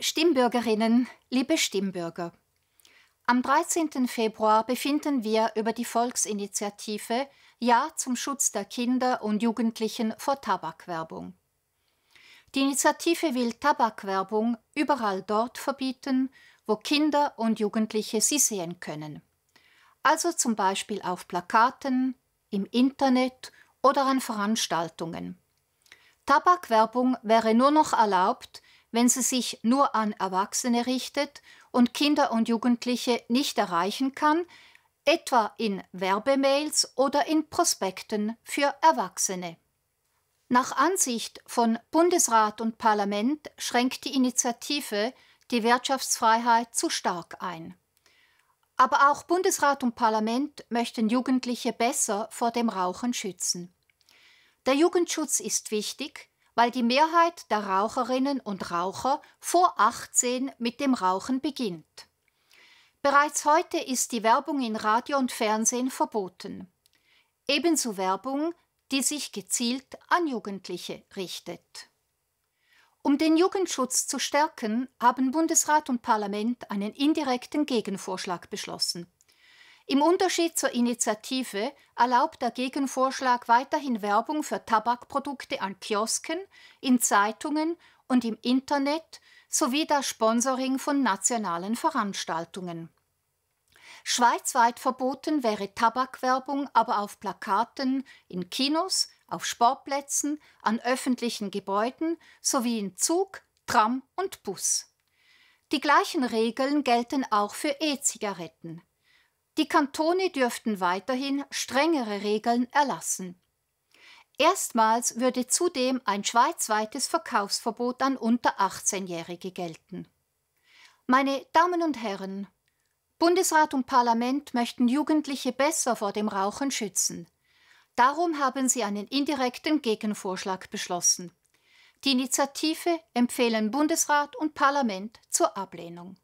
Stimmbürgerinnen, liebe Stimmbürger. Am 13. Februar befinden wir über die Volksinitiative Ja zum Schutz der Kinder und Jugendlichen vor Tabakwerbung. Die Initiative will Tabakwerbung überall dort verbieten, wo Kinder und Jugendliche sie sehen können. Also zum Beispiel auf Plakaten, im Internet oder an Veranstaltungen. Tabakwerbung wäre nur noch erlaubt, wenn sie sich nur an Erwachsene richtet und Kinder und Jugendliche nicht erreichen kann, etwa in Werbemails oder in Prospekten für Erwachsene. Nach Ansicht von Bundesrat und Parlament schränkt die Initiative die Wirtschaftsfreiheit zu stark ein. Aber auch Bundesrat und Parlament möchten Jugendliche besser vor dem Rauchen schützen. Der Jugendschutz ist wichtig, weil die Mehrheit der Raucherinnen und Raucher vor 18 mit dem Rauchen beginnt. Bereits heute ist die Werbung in Radio und Fernsehen verboten. Ebenso Werbung, die sich gezielt an Jugendliche richtet. Um den Jugendschutz zu stärken, haben Bundesrat und Parlament einen indirekten Gegenvorschlag beschlossen. Im Unterschied zur Initiative erlaubt der Gegenvorschlag weiterhin Werbung für Tabakprodukte an Kiosken, in Zeitungen und im Internet sowie das Sponsoring von nationalen Veranstaltungen. Schweizweit verboten wäre Tabakwerbung aber auf Plakaten, in Kinos, auf Sportplätzen, an öffentlichen Gebäuden sowie in Zug, Tram und Bus. Die gleichen Regeln gelten auch für E-Zigaretten. Die Kantone dürften weiterhin strengere Regeln erlassen. Erstmals würde zudem ein schweizweites Verkaufsverbot an unter 18-Jährige gelten. Meine Damen und Herren, Bundesrat und Parlament möchten Jugendliche besser vor dem Rauchen schützen. Darum haben sie einen indirekten Gegenvorschlag beschlossen. Die Initiative empfehlen Bundesrat und Parlament zur Ablehnung.